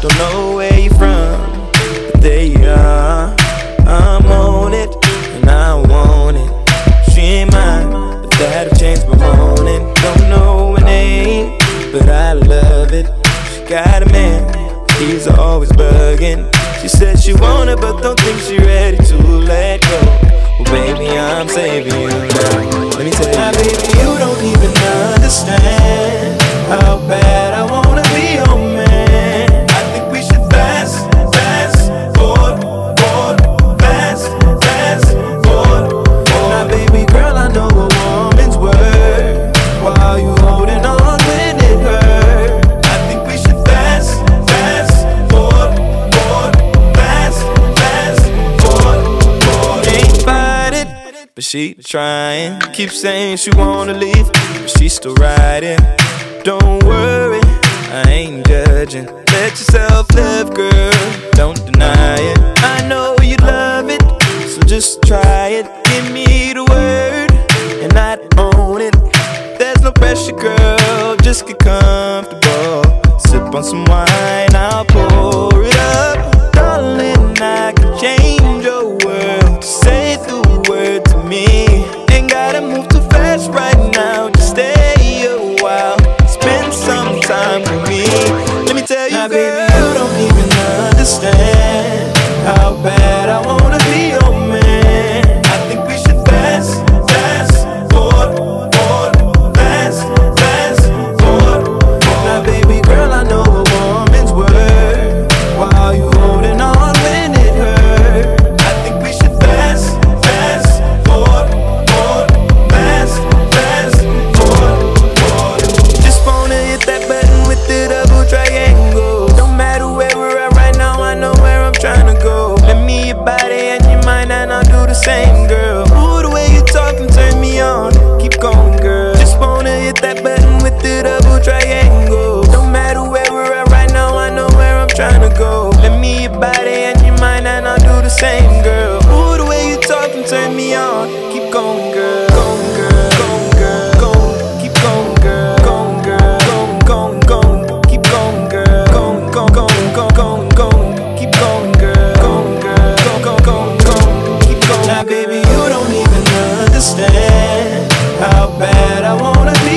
Don't know where you from, but there you are. I'm on it, and I want it. She ain't mine, but that'll change my morning. Don't know her name, but I love it. She got a man, he's always bugging. She said she want it, but don't think she ready to let go. Well, baby, I'm saving you now. Let me tell you, now, baby, you don't even understand but she trying. Keep saying she wanna leave, but she still riding. Don't worry, I ain't judging. Let yourself live, girl. Don't deny it. I know you love it, so just try it. Give me the word, and I'd own it. There's no pressure, girl. Just get comfortable. Sip on some wine, Let me tell you, now, girl, baby, you don't even understand how bad the same, girl. Ooh, the way you talking turn me on. Keep going, girl. Just wanna hit that button with the double triangle. Don't matter where we're at right now, I know where I'm trying to go. Let me your body and your mind, and I'll do the same, girl. how bad I wanna be.